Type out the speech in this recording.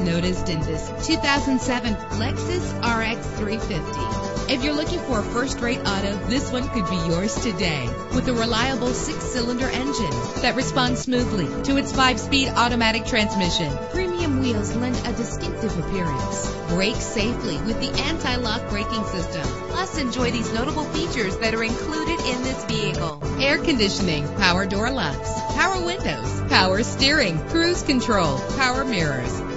noticed in this 2007 Lexus RX 350. If you're looking for a first-rate auto, this one could be yours today. With a reliable six-cylinder engine that responds smoothly to its five-speed automatic transmission, premium wheels lend a distinctive appearance. Brake safely with the anti-lock braking system. Plus, enjoy these notable features that are included in this vehicle. Air conditioning, power door locks, power windows, power steering, cruise control, power mirrors,